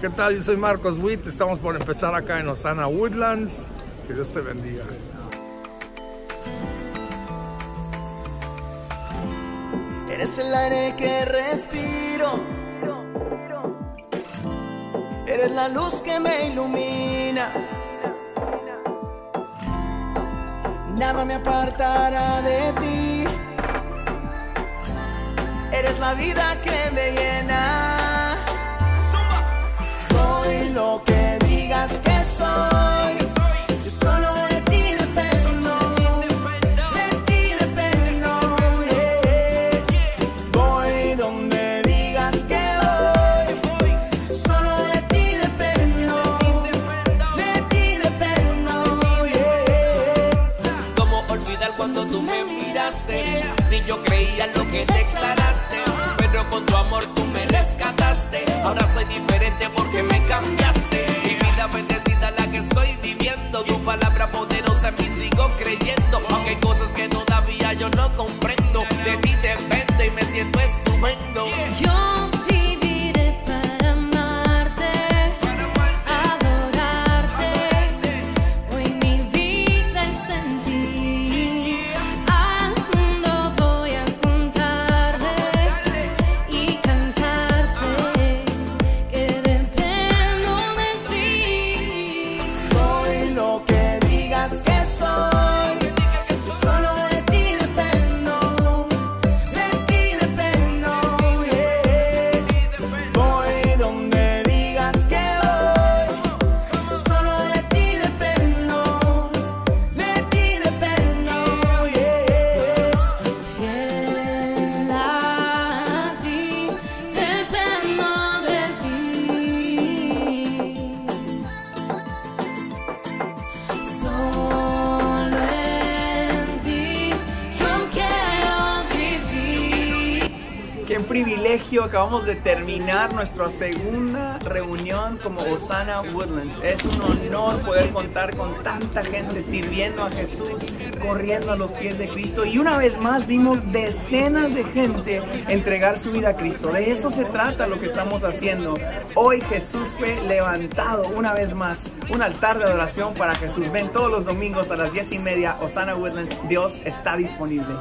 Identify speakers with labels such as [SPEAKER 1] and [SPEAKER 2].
[SPEAKER 1] ¿Qué tal? Yo soy Marcos Witt, estamos por empezar acá en Osana Woodlands. Que Dios te bendiga.
[SPEAKER 2] Eres el aire que respiro. Eres la luz que me ilumina. Nada me apartará de ti. Eres la vida que me llena.
[SPEAKER 3] Tú me miraste? Ni yo creía lo que declaraste, pero con tu amor tú me rescataste. Ahora soy diferente porque me cambiaste.
[SPEAKER 4] Qué privilegio, acabamos de terminar nuestra segunda reunión como Osana Woodlands. Es un honor poder contar con tanta gente sirviendo a Jesús, corriendo a los pies de Cristo. Y una vez más vimos decenas de gente entregar su vida a Cristo. De eso se trata lo que estamos haciendo. Hoy Jesús fue levantado una vez más. Un altar de adoración para Jesús. Ven todos los domingos a las 10 y media, Osana Woodlands. Dios está disponible.